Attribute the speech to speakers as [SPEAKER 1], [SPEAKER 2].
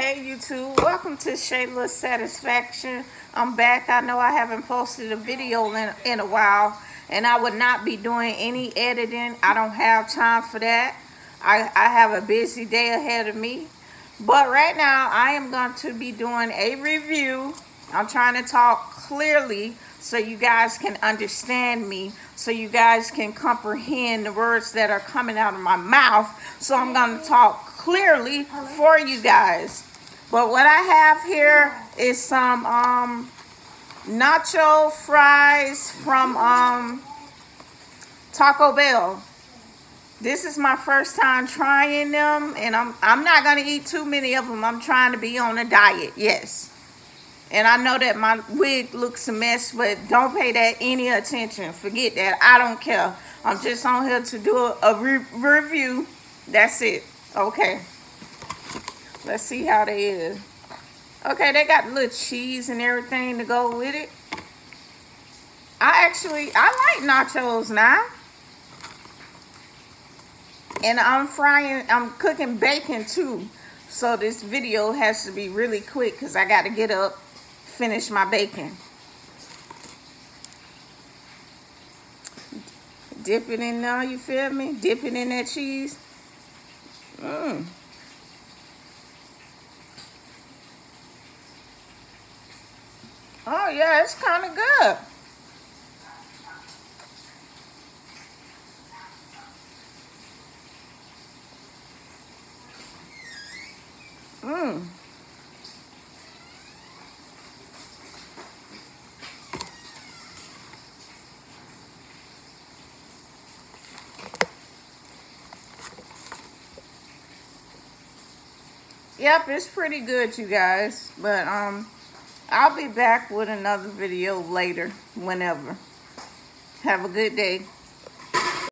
[SPEAKER 1] Hey YouTube, welcome to Shayla's Satisfaction. I'm back. I know I haven't posted a video in, in a while and I would not be doing any editing. I don't have time for that. I, I have a busy day ahead of me. But right now I am going to be doing a review. I'm trying to talk clearly so you guys can understand me, so you guys can comprehend the words that are coming out of my mouth. So I'm going to talk clearly for you guys. But what I have here is some um, nacho fries from um, Taco Bell. This is my first time trying them, and I'm I'm not gonna eat too many of them. I'm trying to be on a diet, yes. And I know that my wig looks a mess, but don't pay that any attention. Forget that. I don't care. I'm just on here to do a, a re review. That's it. Okay. Let's see how they is. Okay, they got a little cheese and everything to go with it. I actually, I like nachos now. And I'm frying, I'm cooking bacon too. So this video has to be really quick because I got to get up, finish my bacon. Dip it in there, you feel me? Dip it in that cheese. Mmm. Oh, yeah, it's kind of good. Mmm. Yep, it's pretty good, you guys. But, um... I'll be back with another video later, whenever. Have a good day.